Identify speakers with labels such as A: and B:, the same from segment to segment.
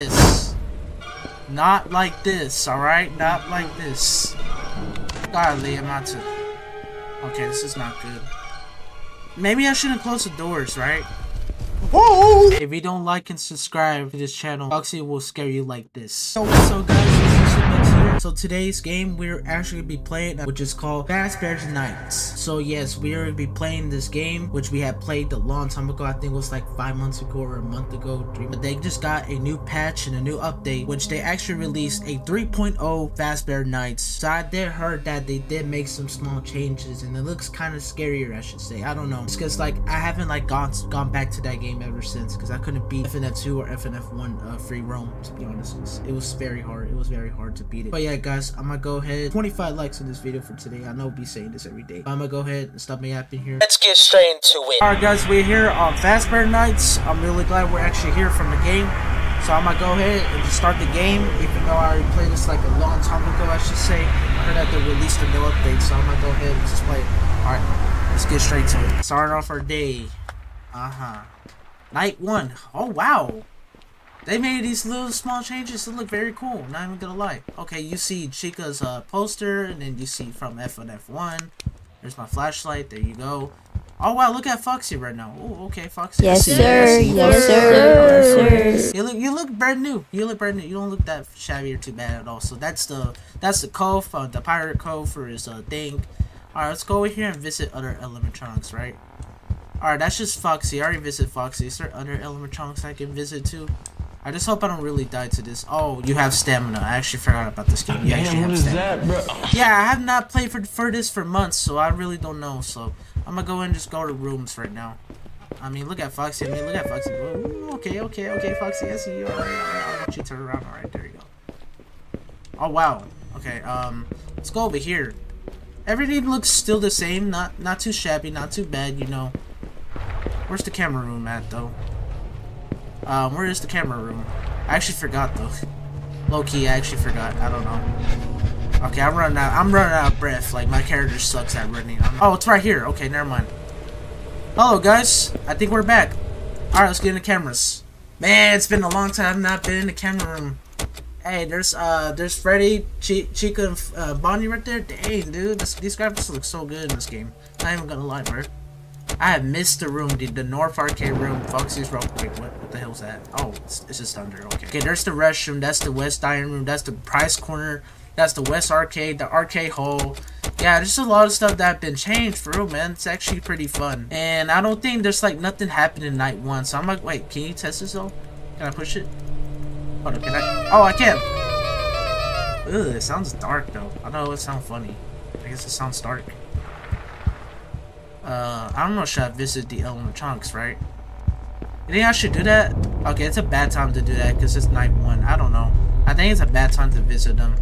A: this. Not like this, alright? Not like this. Godly, I'm not to... Okay, this is not good. Maybe I shouldn't close the doors, right? Whoa! If you don't like and subscribe to this channel, Foxy will scare you like this. So up guys, So today's game we're actually gonna be playing, which is called Fazbear's Nights. So yes, we are to be playing this game, which we had played a long time ago. I think it was like five months ago or a month ago. But they just got a new patch and a new update, which they actually released a 3.0 Fazbear Nights. So I did heard that they did make some small changes and it looks kind of scarier, I should say. I don't know. It's because like I haven't like gone, gone back to that game ever since because I couldn't beat FNAF2 or FNAF1 uh, free roam to be honest. It was, it was very hard. It was very hard to beat it. But yeah, guys, I'm gonna go ahead. 25 likes in this video for today. I know I'll be saying this every day. I'm gonna go ahead and stop me yapping here.
B: Let's get straight into it.
A: Alright guys, we're here on Fast Fazbear Nights. I'm really glad we're actually here from the game. So I'm gonna go ahead and just start the game, even though I already played this like a long time ago, I should say. I heard that they released a new update, so I'm gonna go ahead and just play it. Alright, let's get straight to it. Starting off our day. Uh-huh. Night one. Oh, wow. They made these little small changes to look very cool. Not even gonna lie. Okay, you see Chica's uh, poster, and then you see from FNAF1. There's my flashlight. There you go. Oh wow, look at Foxy right now. Oh, okay, Foxy.
C: Yes, sir. Yes, sir. Yes, sir.
A: You look, you look brand new. You look brand new. You don't look that shabby or too bad at all. So that's the, that's the code, uh, the pirate cove for his uh, thing. All right, let's go over here and visit other animatronics, right? Alright, that's just Foxy. I already visited Foxy. Is there other animatronics I can visit too? I just hope I don't really die to this. Oh, you have stamina. I actually forgot about this game. You actually
D: Damn,
A: have
D: what is
A: stamina.
D: that, bro?
A: Yeah, I have not played for, for this for months, so I really don't know. So I'm gonna go and just go to rooms right now. I mean, look at Foxy. I mean, look at Foxy. Ooh, okay, okay, okay, Foxy. I see you. Alright, alright. I'll let you turn around. Alright, there you go. Oh, wow. Okay, um, let's go over here. Everything looks still the same. Not, not too shabby, not too bad, you know. Where's the camera room at, though? Um, where is the camera room? I actually forgot, though. Low-key, I actually forgot. I don't know. Okay, I'm running out. I'm running out of breath. Like, my character sucks at running. I'm, oh, it's right here. Okay, never mind. Hello, guys. I think we're back. Alright, let's get in the cameras. Man, it's been a long time not been in the camera room. Hey, there's uh, there's Freddy, Ch Chica, and uh, Bonnie right there. Dang, dude, this, these graphics look so good in this game. Not even gonna lie, bro. I have missed the room, dude. The North Arcade room. Foxy's room. Wait, what? What the hell's that? Oh, it's, it's just under. Okay. Okay, there's the restroom. That's the West Dining room. That's the Prize Corner. That's the West Arcade. The Arcade Hall. Yeah, there's a lot of stuff that have been changed for real, man. It's actually pretty fun. And I don't think there's like nothing happened in night one. So I'm like, wait, can you test this though? Can I push it? Hold on, can I? Oh, I can. Ugh, it sounds dark though. I know it sounds funny. I guess it sounds dark. Uh, I don't know, should I visit the animatronics, right? You think I should do that? Okay, it's a bad time to do that because it's night one. I don't know. I think it's a bad time to visit them.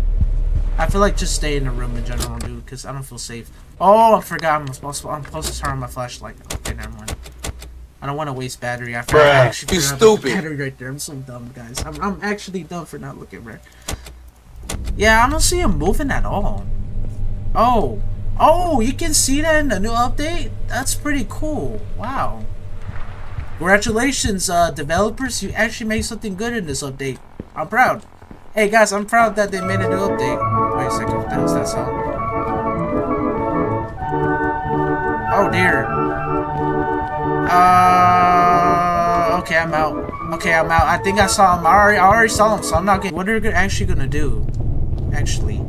A: I feel like just stay in the room in general, dude, because I don't feel safe. Oh, I forgot I'm supposed to, I'm supposed to turn on my flashlight. Okay, never mind. I don't want to waste battery. I forgot I
B: Bruh,
A: actually
B: you
A: forgot about the
B: stupid.
A: battery right there. I'm so dumb, guys. I'm, I'm actually dumb for not looking right. Yeah, I don't see him moving at all. Oh. Oh, you can see that in the new update? That's pretty cool. Wow. Congratulations, uh, developers. You actually made something good in this update. I'm proud. Hey, guys, I'm proud that they made a new update. Wait a second. What the hell's that sound? Oh, dear. Uh, okay, I'm out. Okay, I'm out. I think I saw him. I already, I already saw him, so I'm not getting... What are you actually gonna do? Actually.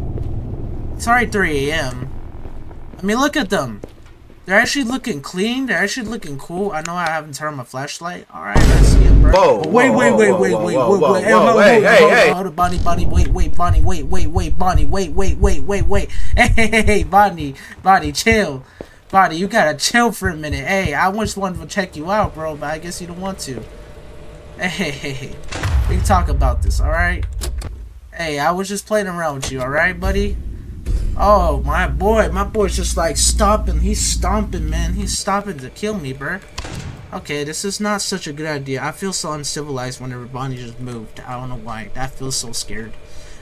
A: It's already 3 a.m. I mean, look at them. They're actually looking clean. They're actually looking cool. I know I haven't turned my flashlight. All right, let's see it, bro.
B: Whoa,
A: Oh, wait,
B: whoa,
A: wait, wait,
B: whoa,
A: wait,
B: whoa,
A: wait,
B: whoa,
A: wait,
B: whoa,
A: wait.
B: whoa,
A: hold
B: hey,
A: hold
B: hey,
A: hold
B: hey.
A: hold on, Bonnie, Bonnie, wait, wait, Bonnie, wait, wait, wait, Bonnie, wait, wait, wait, wait, wait. Hey, hey, hey, hey, Bonnie, Bonnie, chill. Bonnie, you gotta chill for a minute. Hey, I just wanted to check you out, bro, but I guess you don't want to. Hey, hey, hey, hey. We can talk about this, alright? Hey, I was just playing around with you, alright, buddy? Oh, my boy. My boy's just like stomping. He's stomping, man. He's stomping to kill me, bruh. Okay, this is not such a good idea. I feel so uncivilized whenever Bonnie just moved. I don't know why. I feel so scared.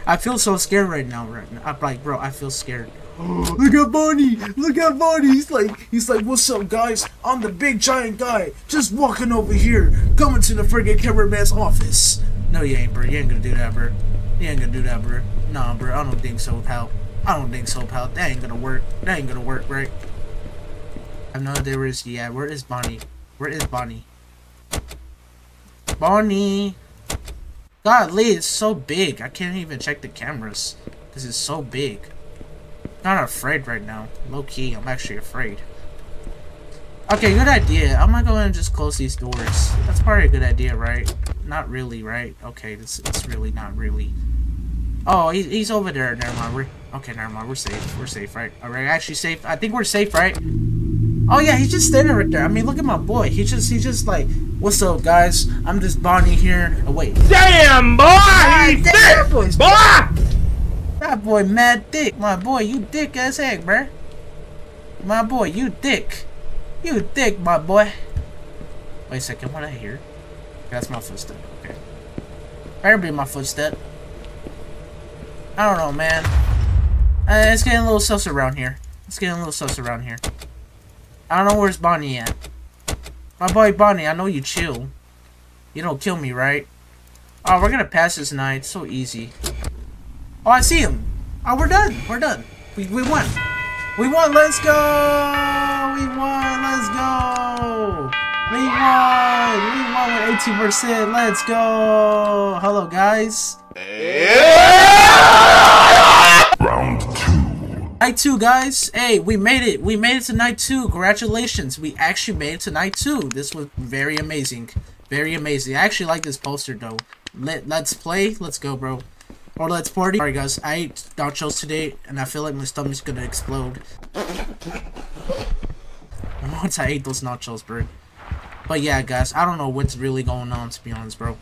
A: I feel so scared right now. Right now. I'm like, bro, I feel scared. Look at Bonnie! Look at Bonnie! He's like, he's like, what's up, guys? I'm the big giant guy, just walking over here, coming to the friggin' cameraman's office. No, you ain't, bro. You ain't gonna do that, bro. You ain't gonna do that, bro. Nah, bro. I don't think so, pal. I don't think so, pal. That ain't gonna work. That ain't gonna work, right? I know there is. Yeah, where is Bonnie? Where is Bonnie? Bonnie! Godly, it's so big. I can't even check the cameras. This is so big. Not afraid right now. Low key, I'm actually afraid. Okay, good idea. I'm gonna go and just close these doors. That's probably a good idea, right? Not really, right? Okay, it's, it's really not really. Oh, he, he's over there. Never mind. We're, okay, never mind. We're safe. We're safe, right? Alright, actually safe. I think we're safe, right? Oh yeah, he's just standing right there. I mean, look at my boy. He just, he's just like, what's up, guys? I'm just Bonnie here. Oh wait,
B: Damn, boy!
A: God
B: He's
A: damn,
B: thick, boy!
A: that boy mad dick. My boy, you dick as heck, bruh. My boy, you dick. You dick, my boy. Wait a second, what I hear? That's my footstep. Okay. Better be my footstep. I don't know, man. Uh, it's getting a little sus around here. It's getting a little sus around here. I don't know where's Bonnie at. My boy Bonnie, I know you chill. You don't kill me, right? Oh, we're gonna pass this night. So easy. Oh, I see him. Oh, we're done. We're done. We, we won. We won. Let's go. We won. Let's go. We won. We won with 18%. Let's go. Hello, guys.
D: Round two.
A: Night two, guys. Hey, we made it. We made it to night two. Congratulations. We actually made it to night two. This was very amazing. Very amazing. I actually like this poster, though. Let, let's play. Let's go, bro. Or let's party. Alright, guys. I ate nachos today, and I feel like my stomach's gonna explode. Once I ate those nachos, bro. But yeah, guys. I don't know what's really going on, to be honest, bro.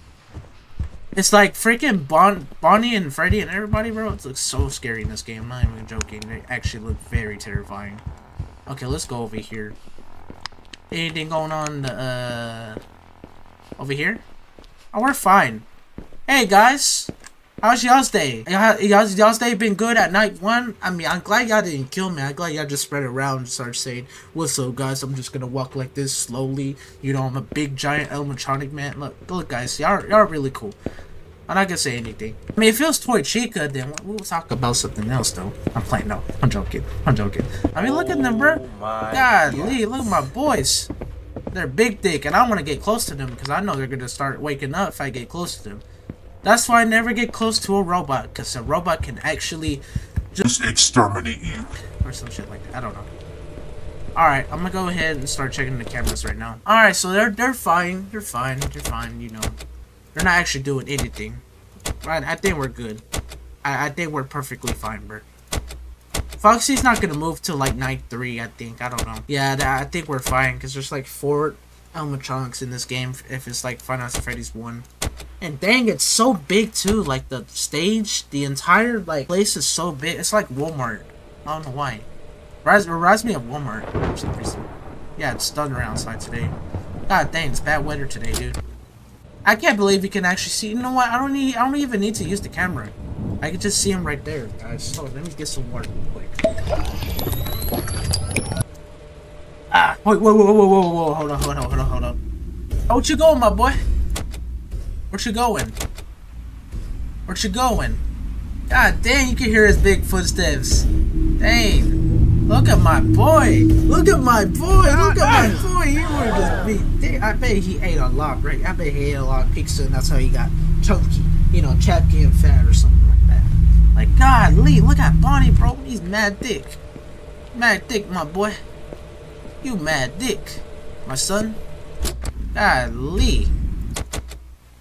A: It's like freaking bon Bonnie and Freddy and everybody, bro. It looks so scary in this game. I'm not even joking. They actually look very terrifying. Okay, let's go over here. Anything going on, uh, over here? Oh, we're fine. Hey, guys. How's y'all's day? Y'all- Y'all's, y'all's day been good at night one? I mean, I'm glad y'all didn't kill me. I'm glad y'all just spread around and started saying, What's up, guys? I'm just gonna walk like this slowly. You know, I'm a big, giant animatronic man. Look, look, guys. Y'all, y'all are really cool. I'm not gonna say anything. I mean, if it was Toy Chica, then we'll talk about something else, though. I'm playing. No, I'm joking. I'm joking. I mean, look at them, bro. Oh God, Lee, look at my boys. They're big dick, and I want to get close to them because I know they're gonna start waking up if I get close to them. That's why I never get close to a robot because a robot can actually
D: Just exterminate you.
A: or some shit like that. I don't know. Alright, I'm gonna go ahead and start checking the cameras right now. Alright, so they're they're fine. They're fine. They're fine, you know. They're not actually doing anything. Right, I think we're good. I, I think we're perfectly fine, bro. Foxy's not gonna move till like night three, I think. I don't know. Yeah, I think we're fine because there's like four animatronics in this game. If it's like Five Nights at Freddy's one, and dang, it's so big too. Like the stage, the entire like place is so big. It's like Walmart. I don't know why. Reminds, reminds me of Walmart for some reason. Yeah, it's thunder outside today. God dang, it's bad weather today, dude. I can't believe you can actually see. You know what? I don't need. I don't even need to use the camera. I can just see him right there, guys. So let me get some water real quick. Ah! Wait! Whoa! Whoa! Whoa! Whoa! Whoa! Hold on! Hold on! Hold on! Hold on! What you going, my boy? Where you going? Where'd you going? God dang! You can hear his big footsteps. Dang! Look at my boy! Look at my boy! Look at my boy! He would just be. I bet he ate a lot, right? I bet he ate a lot of pizza, and that's how he got chunky. You know, chunky and fat or something like that. Like, God, Lee, look at Bonnie, bro. He's mad thick. Mad thick, my boy. You mad dick, my son. God, Lee.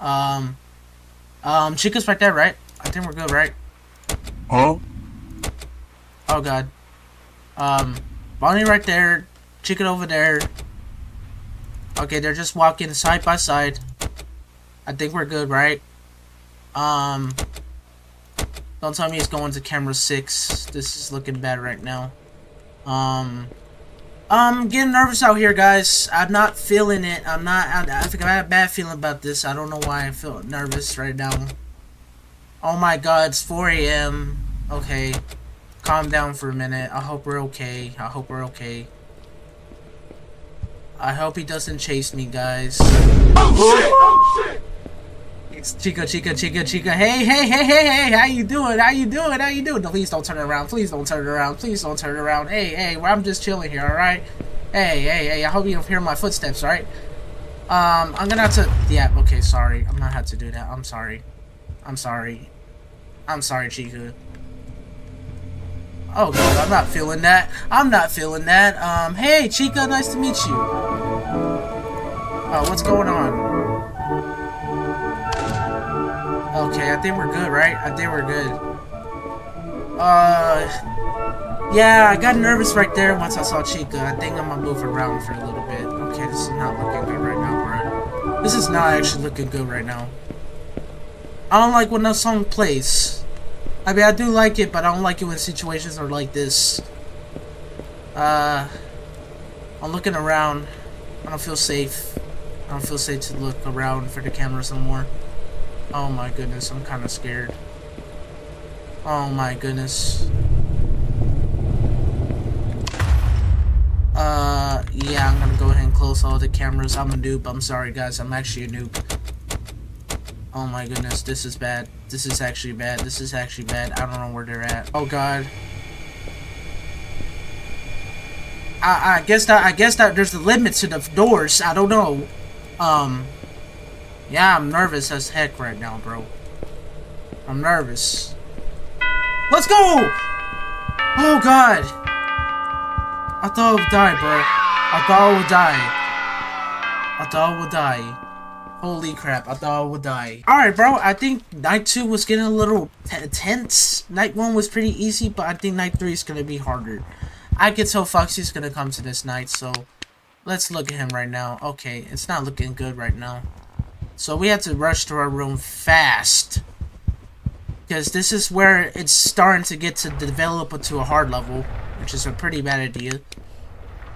A: Um, um, Chica's right there, right? I think we're good, right?
D: Huh?
A: Oh god. Um, Bonnie right there, Chica over there. Okay, they're just walking side by side. I think we're good, right? Um, don't tell me it's going to camera six. This is looking bad right now. Um, I'm getting nervous out here, guys. I'm not feeling it. I'm not. I, I think I have a bad feeling about this. I don't know why I feel nervous right now. Oh my God, it's 4 a.m. Okay, calm down for a minute. I hope we're okay. I hope we're okay. I hope he doesn't chase me, guys. Oh, oh, It's Chica, Chica, Chica, Chica. Hey, hey, hey, hey, hey. How you doing? How you doing? How you doing? No, please don't turn around. Please don't turn around. Please don't turn around. Hey, hey, well, I'm just chilling here, alright? Hey, hey, hey. I hope you hear my footsteps, right? Um, I'm gonna have to... Yeah, okay, sorry. I'm gonna have to do that. I'm sorry. I'm sorry. I'm sorry, Chica. Oh god, I'm not feeling that. I'm not feeling that. Um, hey, Chica, nice to meet you. Oh, what's going on? Okay, I think we're good, right? I think we're good. Uh, yeah, I got nervous right there once I saw Chica. I think I'm gonna move around for a little bit. Okay, this is not looking good right now, bro. This is not actually looking good right now. I don't like when that song plays. I mean, I do like it, but I don't like it when situations are like this. Uh, I'm looking around. I don't feel safe. I don't feel safe to look around for the camera some more. Oh my goodness, I'm kind of scared. Oh my goodness. Uh, yeah, I'm gonna go ahead and close all the cameras. I'm a noob. I'm sorry, guys. I'm actually a noob. Oh my goodness, this is bad. This is actually bad. This is actually bad. I don't know where they're at. Oh god. I, I guess that I guess that there's a limit to the doors. I don't know. Um. Yeah, I'm nervous as heck right now, bro. I'm nervous. Let's go! Oh god. I thought I would die, bro. I thought I would die. I thought I would die. Holy crap, I thought I would die. Alright, bro, I think night 2 was getting a little tense. Night 1 was pretty easy, but I think night 3 is to be harder. I can tell Foxy's to come to this night, so let's look at him right now. Okay, it's not looking good right now. So we had to rush to our room fast. Because this is where it's starting to get to develop into a hard level, which is a pretty bad idea.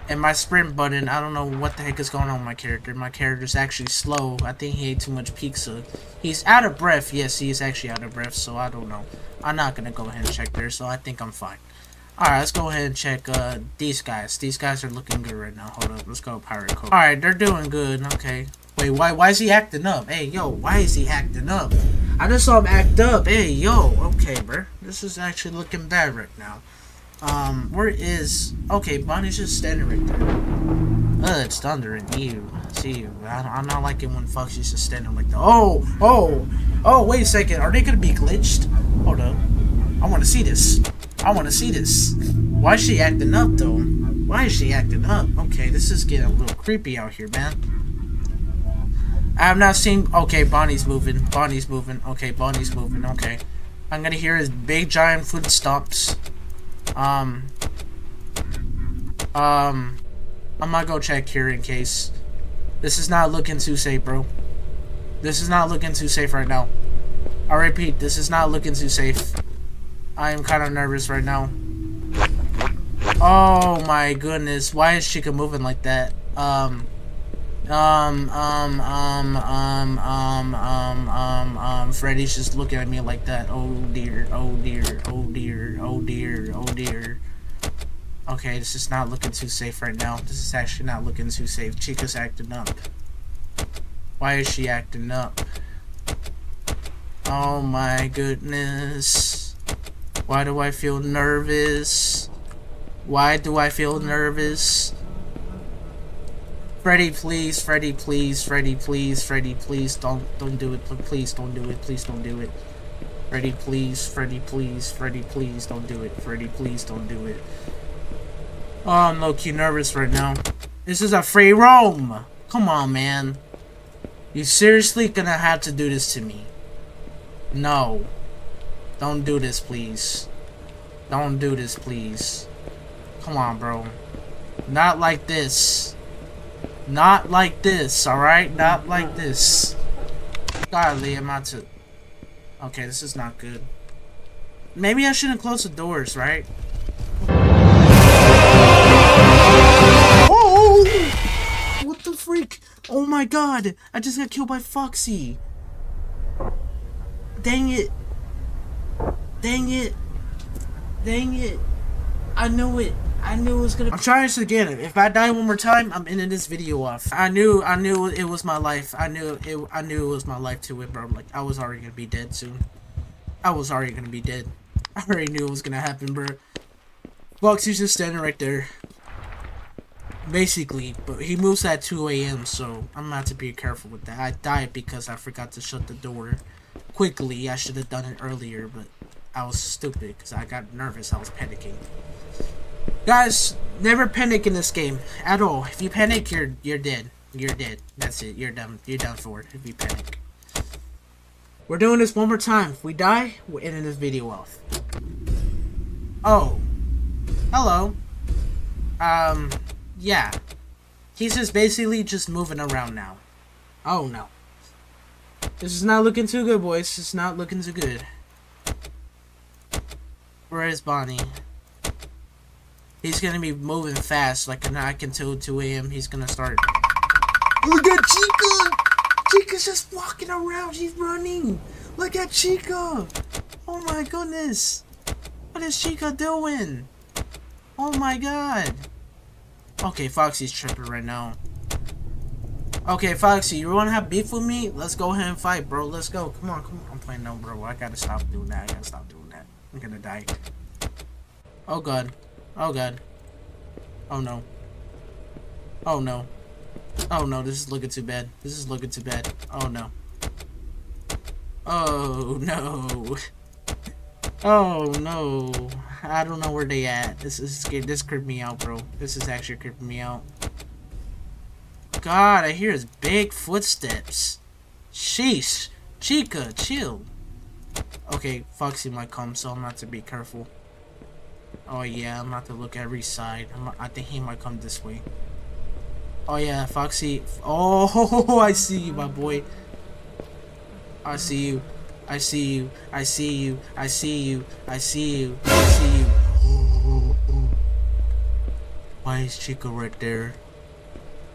A: And my sprint button, I don't know what the heck is going on with my character. My character's actually slow. I think he ate too much pizza. He's out of breath. Yes, he is actually out of breath, so I don't know. I'm not going to go ahead and check there, so I think I'm fine. Alright, let's go ahead and check uh, these guys. These guys are looking good right now. Hold up, let's go Pirate Cove. Alright, they're doing good. Okay. Wait, why why is he acting up? Hey, yo, why is he acting up? I just saw him act up. Hey, yo, okay, bro. This is actually looking bad right now. Um, where is... Okay, Bonnie's just standing right there. Uh, it's thundering. You. See you. I, am not liking when Foxy's just standing like that. Oh! Oh! Oh, wait a second. Are they gonna be glitched? Hold up. I want to see this. I want to see this. Why is she acting up, though? Why is she acting up? Okay, this is getting a little creepy out here, man. I have not seen... Okay, Bonnie's moving. Bonnie's moving. Okay, Bonnie's moving. Okay. I'm gonna hear his big giant footsteps. Um... Um... I'm gonna go check here in case. This is not looking too safe, bro. This is not looking too safe right now. I repeat, this is not looking too safe. I am kind of nervous right now. Oh my goodness. Why is Chica moving like that? Um... Um, um, um, um, um, um, um, um, Freddy's just looking at me like that. Oh dear, oh dear, oh dear, oh dear, oh dear. Okay, this is not looking too safe right now. This is actually not looking too safe. Chica's acting up. Why is she acting up? Oh my goodness. Why do I feel nervous? Why do I feel nervous? Freddy, please, Freddy, please, Freddy, please, Freddy, please, don't, don't do it, please, don't do it, please, don't do it. Freddy, please, Freddy, please, Freddy, please, don't do it. Freddy, please, don't do it. Oh, I'm low-key nervous right now. This is a free roam! Come on, man. You seriously gonna have to do this to me? No. Don't do this, please. Don't do this, please. Come on, bro. Not like this. Not like this, alright? Not like this. Godly, I'm not to. Okay, this is not good. Maybe I shouldn't close the doors, right? Oh! What the freak? Oh my god! I just got killed by Foxy! Dang it! Dang it! Dang it! I knew it! I knew it was gonna. I'm trying this again. If I die one more time, I'm ending this video off. I knew, I knew it was my life. I knew it. I knew it was my life to it, bro. Like I was already gonna be dead soon. I was already gonna be dead. I already knew it was gonna happen, bro. Foxy's just standing right there. Basically, but he moves at 2 a.m., so I'm gonna have to be careful with that. I died because I forgot to shut the door quickly. I should have done it earlier, but I was stupid because I got nervous. I was panicking. Guys, never panic in this game at all. If you panic, you're you're dead. You're dead. That's it. You're done. You're done for if you panic. We're doing this one more time. If we die, we're ending this video off. Oh. Hello. Um, yeah. He's just basically just moving around now. Oh no. This is not looking too good, boys. It's not looking too good. Where is Bonnie? He's gonna be moving fast, like I can tell 2 a.m. He's gonna start. Look at Chica! Chica's just walking around. She's running. Look at Chica. Oh my goodness. What is Chica doing? Oh my god. Okay, Foxy's tripping right now. Okay, Foxy, you wanna have beef with me? Let's go ahead and fight, bro. Let's go. Come on, come on. I'm playing no, bro. I gotta stop doing that. I gotta stop doing that. I'm gonna die. Oh god. Oh god. Oh no. Oh no. Oh no, this is looking too bad. This is looking too bad. Oh no. Oh no. Oh no. I don't know where they at. This is. This creeped me out, bro. This is actually creeping me out. God, I hear his big footsteps. Sheesh. Chica, chill. Okay, Foxy might come, so I'm not to be careful. Oh yeah, I'm not to look every side. I think he might come this way. Oh yeah, Foxy. Oh, I see you, my boy. I see you. I see you. I see you. I see you. I see you. I see you. Why is Chica right there?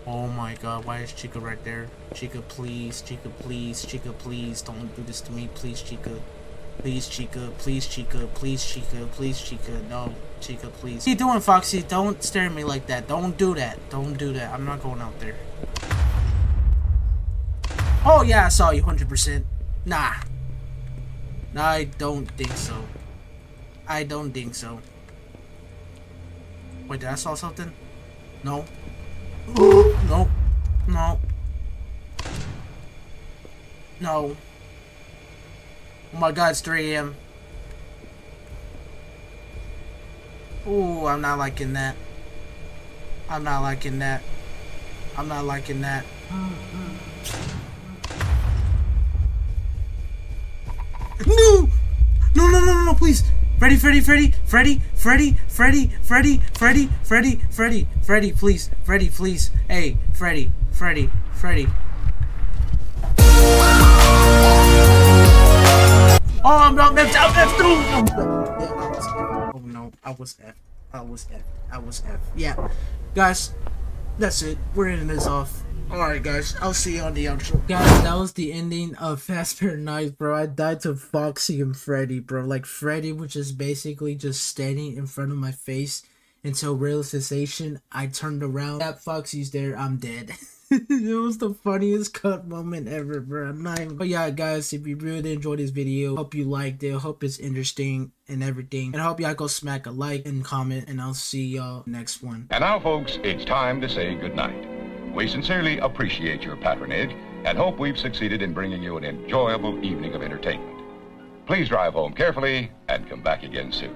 A: Oh my god, why is Chica right there? Chica, please. Chica, please. Chica, please. Don't do this to me. Please, Chica. Please, Chica. Please, Chica. Please, Chica. Please, Chica. No, Chica, please. What are you doing, Foxy? Don't stare at me like that. Don't do that. Don't do that. I'm not going out there. Oh, yeah, I saw you 100%. Nah. Nah, I don't think so. I don't think so. Wait, did I saw something? No. no. No. No. Oh my god, it's 3 a.m. Ooh, I'm not liking that. I'm not liking that. I'm not liking that. No! No, no, no, no, no, please! Freddy, Freddy, Freddy, Freddy, Freddy, Freddy, Freddy, Freddy, Freddy, Freddy, Freddy, please, Freddy, please. Hey, Freddy, Freddy, Freddy. Oh, through. Oh no, I was F. I was F. I was F. Yeah, guys, that's it. We're ending this off. Alright guys, I'll see you on the outro. Guys, that was the ending of Fazbear Night, bro. I died to Foxy and Freddy, bro. Like, Freddy was just basically just standing in front of my face until realization I turned around. That Foxy's there, I'm dead. it was the funniest cut moment ever, bro. I'm not even... But yeah, guys, if you really enjoyed this video, hope you liked it. Hope it's interesting and everything. And I hope y'all go smack a like and comment, and I'll see y'all next one.
B: And now, folks, it's time to say goodnight. We sincerely appreciate your patronage and hope we've succeeded in bringing you an enjoyable evening of entertainment. Please drive home carefully and come back again soon.